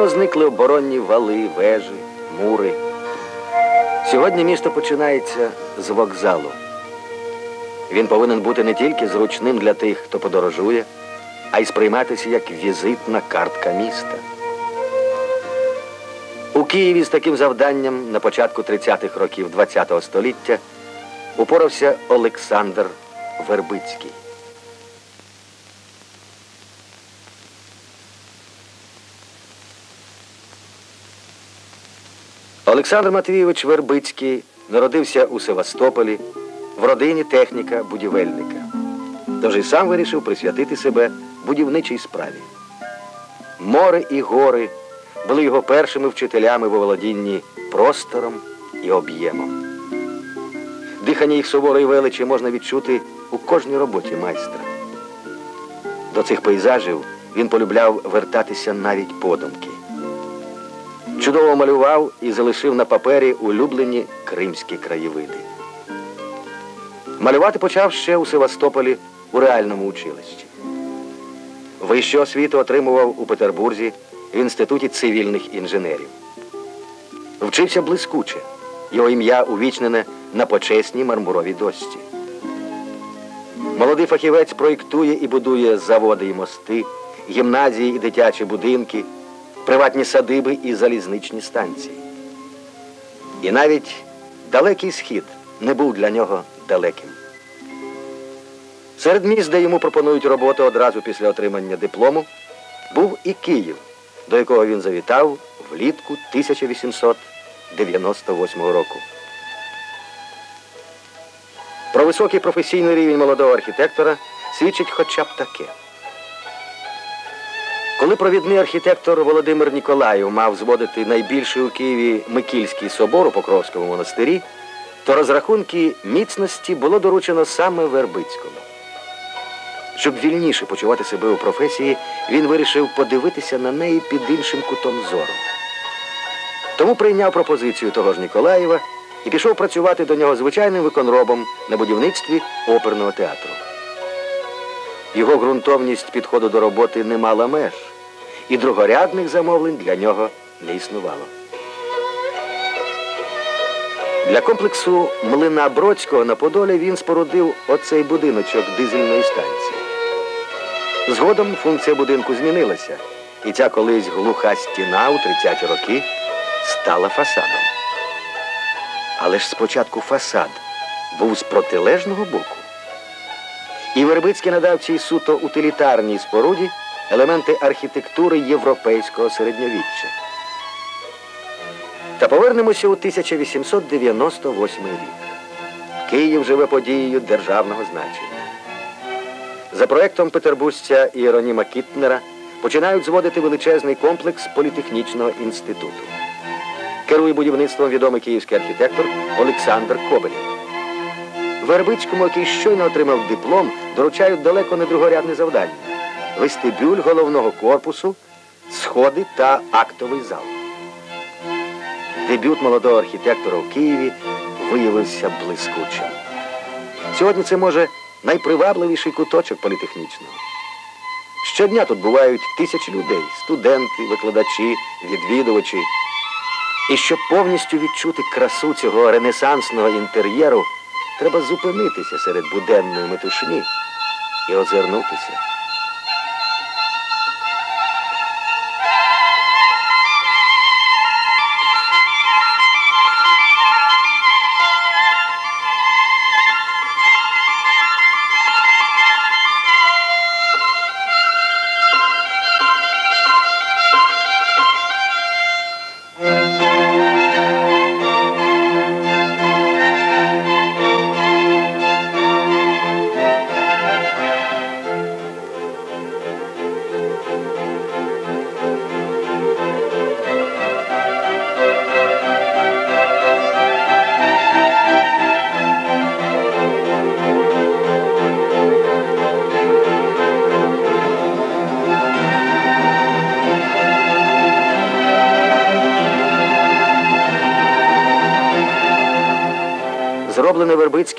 Давно зникли оборонні вали, вежі, мури. Сьогодні місто починається з вокзалу. Він повинен бути не тільки зручним для тих, хто подорожує, а й сприйматися як візитна картка міста. У Києві з таким завданням на початку 30-х років ХХ століття упорався Олександр Вербицький. Олександр Матвійович Вербицький народився у Севастополі в родині техніка будівельника. Тож і сам вирішив присвятити себе будівничій справі. Море і гори були його першими вчителями в володінні простором і об'ємом. Дихання їх суворої величі можна відчути у кожній роботі майстра. До цих пейзажів він полюбляв вертатися навіть подумки. Чудово малював і залишив на папері улюблені кримські краєвиди. Малювати почав ще у Севастополі у реальному училищі. Вищу освіту отримував у Петербурзі в Інституті цивільних інженерів. Вчився блискуче. Його ім'я увічнене на почесній мармуровій дошці. Молодий фахівець проєктує і будує заводи і мости, гімназії і дитячі будинки, приватні садиби і залізничні станції. І навіть далекий схід не був для нього далеким. Серед міст, де йому пропонують роботу одразу після отримання диплому, був і Київ, до якого він завітав влітку 1898 року. Про високий професійний рівень молодого архітектора свідчить хоча б таке. Коли провідний архітектор Володимир Ніколаєв мав зводити найбільший у Києві Микільський собор у Покровському монастирі, то розрахунки міцності було доручено саме Вербицькому. Щоб вільніше почувати себе у професії, він вирішив подивитися на неї під іншим кутом зору. Тому прийняв пропозицію того ж Ніколаєва і пішов працювати до нього звичайним виконробом на будівництві оперного театру. Його ґрунтовність підходу до роботи не мала меж, і другорядних замовлень для нього не існувало. Для комплексу млина Бродського на Подолі він спорудив оцей будиночок дизельної станції. Згодом функція будинку змінилася, і ця колись глуха стіна у 30-ті роки стала фасадом. Але ж спочатку фасад був з протилежного боку. І Вербицький надав цій суто утилітарній споруді елементи архітектури європейського середньовіччя. Та повернемося у 1898 рік. Київ живе подією державного значення. За проектом петербурзця Іероніма Кітнера починають зводити величезний комплекс політехнічного інституту. Керує будівництвом відомий київський архітектор Олександр Кобелєв. Вербицькому, який щойно отримав диплом, доручають далеко не другорядне завдання вестибюль головного корпусу, сходи та актовий зал. Дебют молодого архітектора у Києві виявився блискучим. Сьогодні це може найпривабливіший куточок політехнічного. Щодня тут бувають тисячі людей, студенти, викладачі, відвідувачі. І щоб повністю відчути красу цього ренесансного інтер'єру, треба зупинитися серед буденної метушні і озирнутися.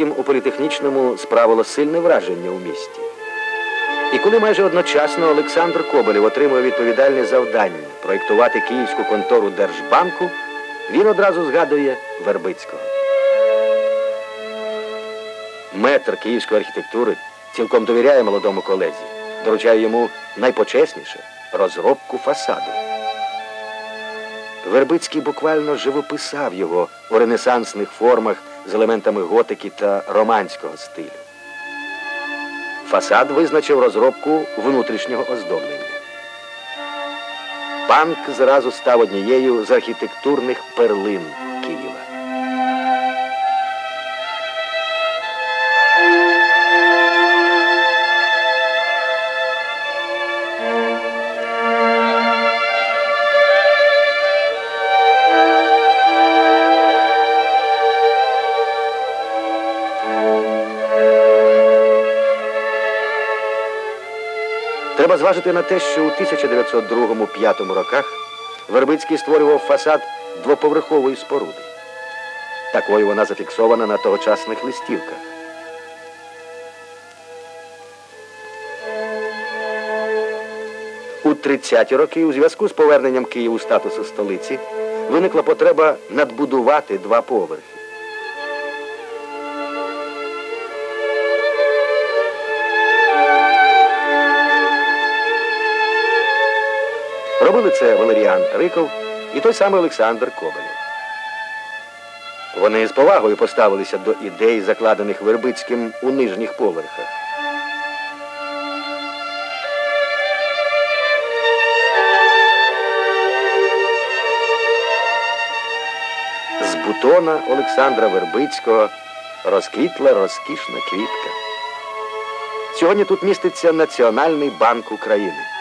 Зроблене у політехнічному справило сильне враження у місті. І коли майже одночасно Олександр Коболєв отримує відповідальне завдання проєктувати київську контору Держбанку, він одразу згадує Вербицького. Метр київської архітектури цілком довіряє молодому колезі, доручає йому найпочесніше розробку фасаду. Вербицький буквально живописав його у ренесансних формах з елементами готики та романського стилю. Фасад визначив розробку внутрішнього оздоблення. Банк зразу став однією з архітектурних перлин зважити на те, що у 1902-5 роках Вербицький створював фасад двоповерхової споруди. Такою вона зафіксована на тогочасних листівках. У 30-ті роки у зв'язку з поверненням Києву статусу столиці виникла потреба надбудувати два поверхи. Робили це Валеріан Риков і той самий Олександр Коболєв. Вони з повагою поставилися до ідей, закладених Вербицьким у нижніх поверхах. З бутона Олександра Вербицького розквітла розкішна квітка. Сьогодні тут міститься Національний банк України.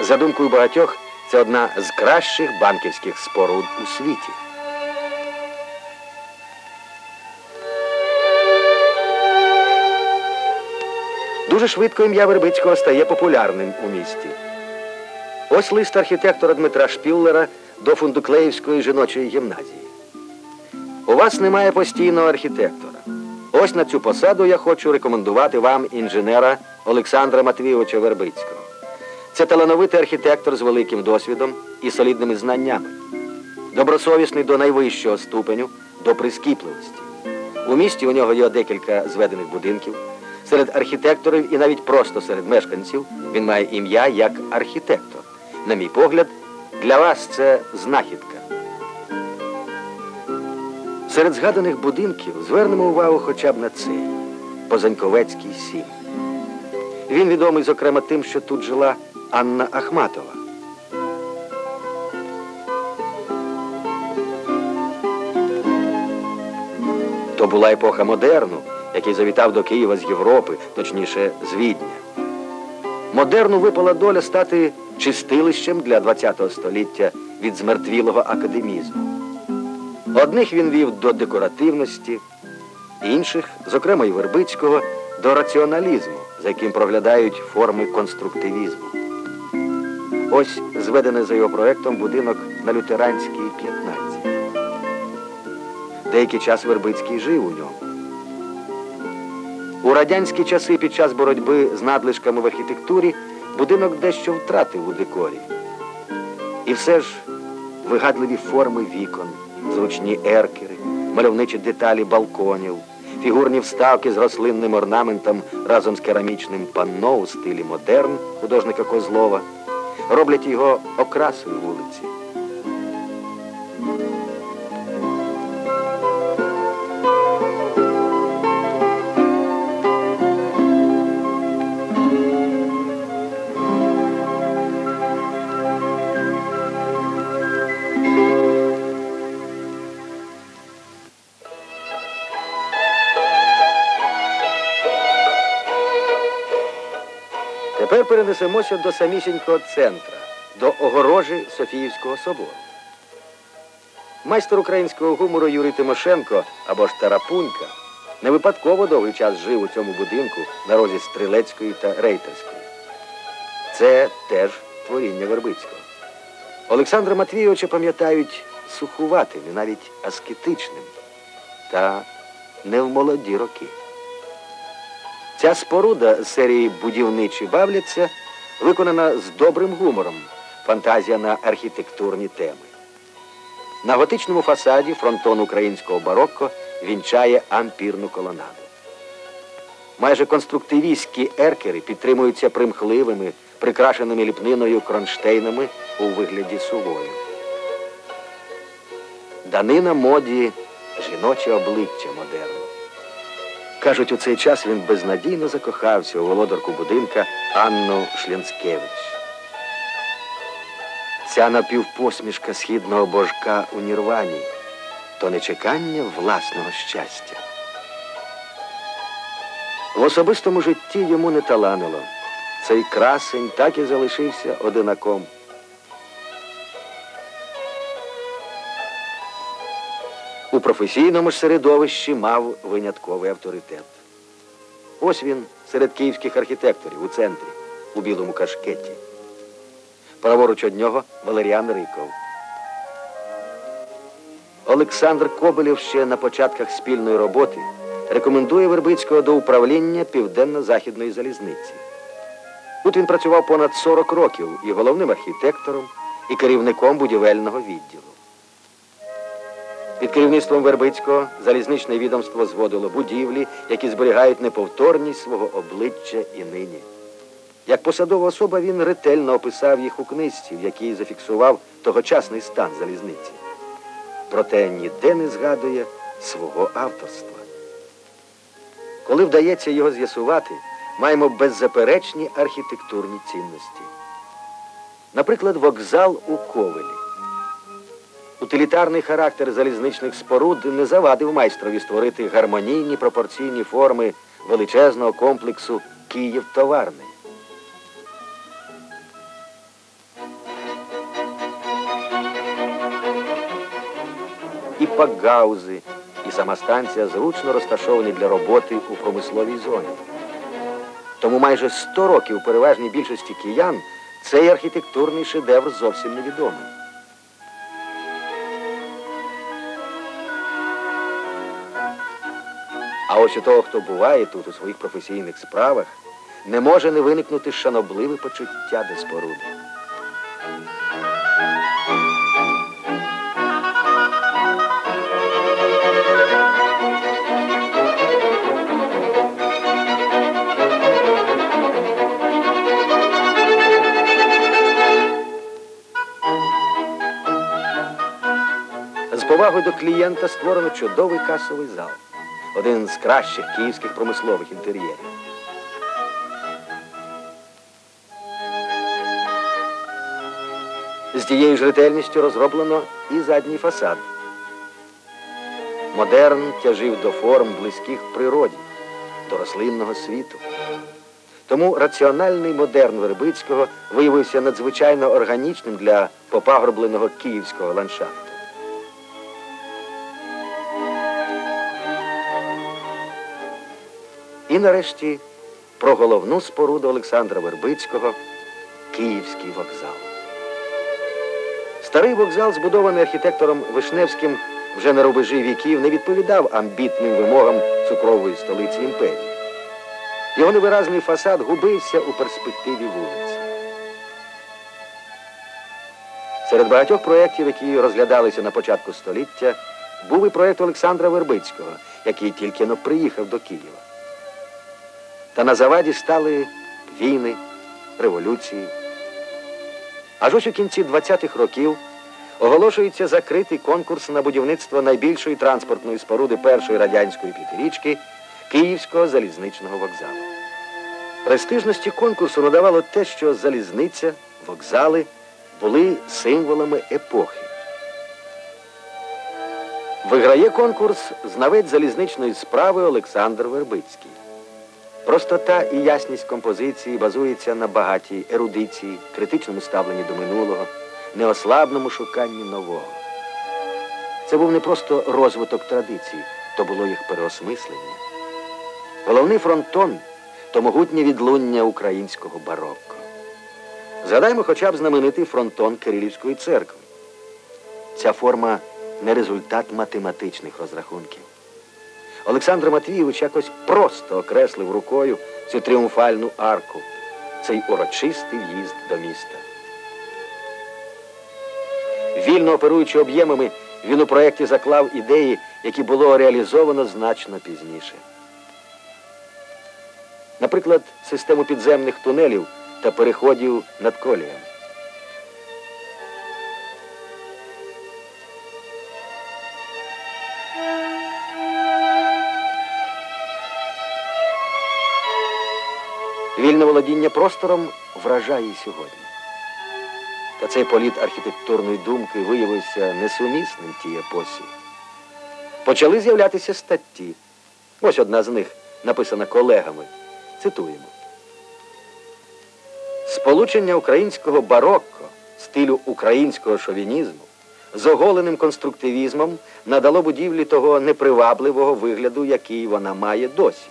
За думкою багатьох, це одна з кращих банківських споруд у світі. Дуже швидко ім'я Вербицького стає популярним у місті. Ось лист архітектора Дмитра Шпіллера до Фундуклеївської жіночої гімназії. У вас немає постійного архітектора. Ось на цю посаду я хочу рекомендувати вам інженера Олександра Матвійовича Вербицького. Це талановитий архітектор з великим досвідом і солідними знаннями. Добросовісний до найвищого ступеню, до прискіпливості. У місті у нього є декілька зведених будинків. Серед архітекторів і навіть просто серед мешканців він має ім'я як архітектор. На мій погляд, для вас це знахідка. Серед згаданих будинків звернемо увагу хоча б на цей Позаньковецький сім. Він відомий, зокрема, тим, що тут жила Анна Ахматова. То була епоха модерну, який завітав до Києва з Європи, точніше, з Відня. Модерну випала доля стати чистилищем для ХХ століття від змертвілого академізму. Одних він вів до декоративності, інших, зокрема і Вербицького, до раціоналізму, за яким проглядають форми конструктивізму. Ось зведений за його проектом будинок на Лютеранській 15. Деякий час Вербицький жив у ньому. У радянські часи під час боротьби з надлишками в архітектурі будинок дещо втратив у декорі. І все ж вигадливі форми вікон, зручні еркери, мальовничі деталі балконів, фігурні вставки з рослинним орнаментом разом з керамічним панно у стилі модерн художника Козлова роблять його окрасою вулиці. Перенесемося до самісінького центра, до огорожі Софіївського собору. Майстер українського гумору Юрій Тимошенко або ж Тарапунька не випадково довгий час жив у цьому будинку на розі Стрілецької та Рейтерської. Це теж творіння Вербицького. Олександра Матвійовича пам'ятають сухуватим і навіть аскетичним, та не в молоді роки. Ця споруда з серії будівничі бавляться виконана з добрим гумором, фантазія на архітектурні теми. На готичному фасаді фронтон українського барокко вінчає ампірну колонаду. Майже конструктивістські еркери підтримуються примхливими, прикрашеними ліпниною кронштейнами у вигляді сувою. Данина моді жіноче обличчя модерну. Кажуть, у цей час він безнадійно закохався у володарку будинка Анну Шлянскевич. Ця напівпосмішка східного божка у Нірвані то не чекання власного щастя. В особистому житті йому не таланило. Цей красень так і залишився одинаком. У професійному ж середовищі мав винятковий авторитет. Ось він серед київських архітекторів у центрі, у білому кашкеті. Праворуч од нього Валеріан Риков. Олександр Кобелєв ще на початках спільної роботи рекомендує Вербицького до управління Південно-Західної залізниці. Тут він працював понад 40 років і головним архітектором, і керівником будівельного відділу. Під керівництвом Вербицького залізничне відомство зводило будівлі, які зберігають неповторність свого обличчя і нині. Як посадова особа він ретельно описав їх у книжці, в якій зафіксував тогочасний стан залізниці. Проте ніде не згадує свого авторства. Коли вдається його з'ясувати, маємо беззаперечні архітектурні цінності. Наприклад, вокзал у Ковелі. Утилітарний характер залізничних споруд не завадив майстрові створити гармонійні пропорційні форми величезного комплексу Київ-Товарний. І пакгаузи, і сама станція зручно розташовані для роботи у промисловій зоні. Тому майже 100 років у переважній більшості киян цей архітектурний шедевр зовсім невідомий. А ось у того, хто буває тут у своїх професійних справах, не може не виникнути шанобливе почуття до споруди. З повагою до клієнта створено чудовий касовий зал, один з кращих київських промислових інтер'єрів. З тією ж ретельністю розроблено і задній фасад. Модерн тяжив до форм близьких природі, до рослинного світу. Тому раціональний модерн Вербицького виявився надзвичайно органічним для попагорбленого київського ландшафту. І нарешті про головну споруду Олександра Вербицького Київський вокзал. Старий вокзал, збудований архітектором Вишневським вже на рубежі віків, не відповідав амбітним вимогам цукрової столиці імперії. Його невиразний фасад губився у перспективі вулиці. Серед багатьох проєктів, які розглядалися на початку століття, був і проєкт Олександра Вербицького, який тільки но приїхав до Києва. Та на заваді стали війни, революції. Аж ось у кінці 20-х років оголошується закритий конкурс на будівництво найбільшої транспортної споруди першої радянської п'ятирічки Київського залізничного вокзалу. Престижності конкурсу надавало те, що залізниця, вокзали були символами епохи. Виграє конкурс знавець залізничної справи Олександр Вербицький. Простота і ясність композиції базується на багатій ерудиції, критичному ставленні до минулого, неослабному шуканні нового. Це був не просто розвиток традицій, то було їх переосмислення. Головний фронтон то могутнє відлуння українського барокко. Згадаймо хоча б знаменитий фронтон Кирилівської церкви. Ця форма не результат математичних розрахунків. Олександр Матвійович якось просто окреслив рукою цю тріумфальну арку, цей урочистий в'їзд до міста. Вільно оперуючи об'ємами, він у проєкті заклав ідеї, які було реалізовано значно пізніше. Наприклад, систему підземних тунелів та переходів над коліями. Вільне володіння простором вражає сьогодні. Та цей політ архітектурної думки виявився несумісним тій епосі. Почали з'являтися статті. Ось одна з них написана колегами. Цитуємо. Сполучення українського барокко, стилю українського шовінізму, з оголеним конструктивізмом надало будівлі того непривабливого вигляду, який вона має досі.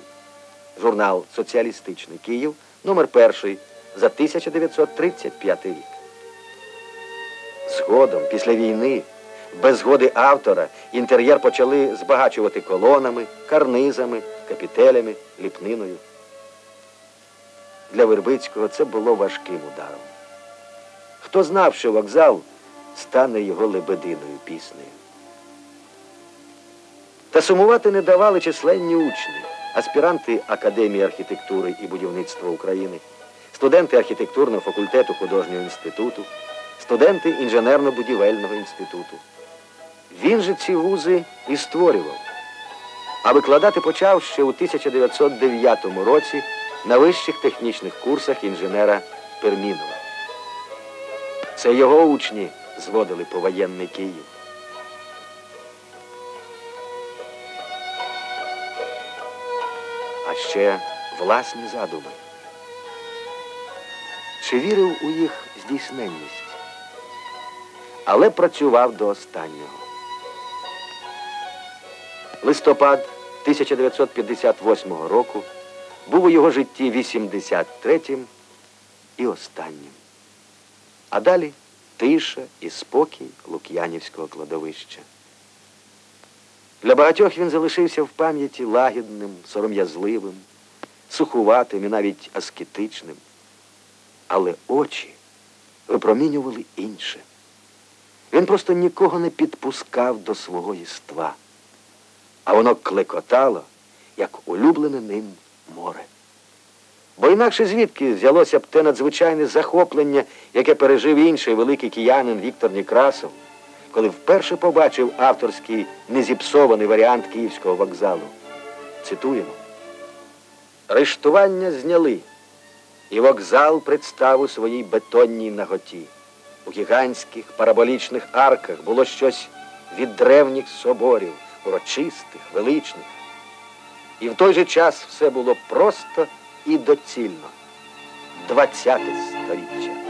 Журнал Соціалістичний Київ, номер перший за 1935 рік. Згодом, після війни, без згоди автора, інтер'єр почали збагачувати колонами, карнизами, капітелями, ліпниною. Для Вербицького це було важким ударом. Хто знав, що вокзал стане його лебединою піснею. Та сумувати не давали численні учні, аспіранти Академії архітектури і будівництва України, студенти архітектурного факультету художнього інституту, студенти інженерно-будівельного інституту. Він же ці вузи і створював, а викладати почав ще у 1909 році на вищих технічних курсах інженера Пермінова. Це його учні зводили повоєнний Київ. Ще власні задуми. Чи вірив у їх здійсненність? Але працював до останнього. Листопад 1958 року був у його житті 83-м і останнім. А далі тиша і спокій Лук'янівського кладовища. Для багатьох він залишився в пам'яті лагідним, сором'язливим, сухуватим і навіть аскетичним. Але очі випромінювали інше. Він просто нікого не підпускав до свого єства, а воно клекотало, як улюблене ним море. Бо інакше звідки взялося б те надзвичайне захоплення, яке пережив інший великий киянин Віктор Некрасов, коли вперше побачив авторський незіпсований варіант Київського вокзалу. Цитуємо. Рештування зняли, і вокзал представ у своїй бетонній наготі. У гігантських параболічних арках було щось від древніх соборів, урочистих, величних. І в той же час все було просто і доцільно. Двадцяте сторіччя.